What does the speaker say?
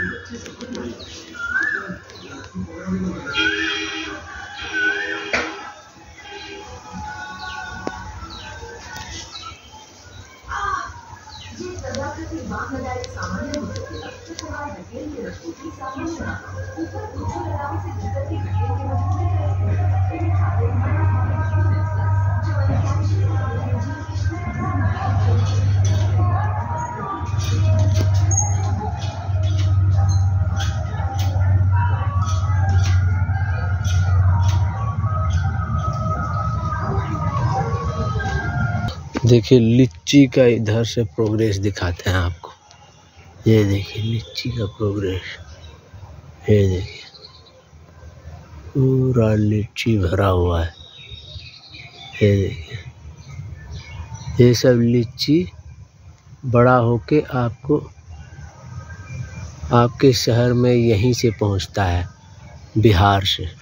सामान्य सामान्य ऊपर ऊँचे लगाव से गिरकर देखिए लीची का इधर से प्रोग्रेस दिखाते हैं आपको। ये देखिए लीची का प्रोग्रेस ये देखिए, पूरा लीची भरा हुआ है। ये देखिए, ये सब लीची बड़ा होके आपको, आपके शहर में यहीं से पहुँचता है, बिहार से।